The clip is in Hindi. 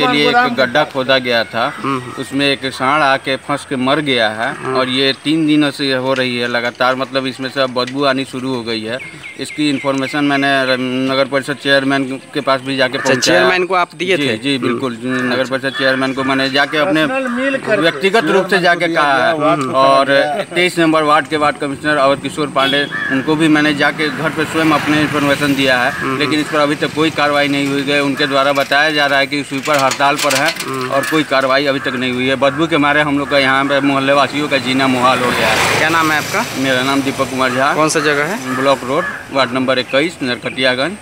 के लिए एक गड्ढा खोदा गया था। उसमें एक सांड आके फंस के मर गया है और ये तीन दिनों से हो रही है लगातार। मतलब इसमें से अब बदबू आनी शुरू हो गई है। इसकी इन्फॉर्मेशन मैंने नगर परिषद चेयरमैन के पास भी जाके अच्छा चेयरमैन को आप दिए थे? जी बिल्कुल। नगर परिषद चेयरमैन को मैंने जाके अपने व्यक्तिगत रूप से जाके कहा है। और तेईस नंबर वार्ड के वार्ड कमिश्नर और किशोर पांडे उनको भी मैंने जाके घर पे स्वयं अपने इन्फॉर्मेशन दिया है। लेकिन इस पर अभी तक कोई कार्रवाई नहीं हुई है। उनके द्वारा बताया जा रहा है कि स्वीपर हड़ताल पर है और कोई कार्रवाई अभी तक नहीं हुई है। बदबू के मारे हम लोग का यहाँ पे मोहल्ले वासियों का जीना मुहाल हो गया है। क्या नाम है आपका? मेरा नाम दीपक कुमार झा। कौन सा जगह है? ब्लॉक रोड वार्ड नंबर इक्कीस नरकटियागंज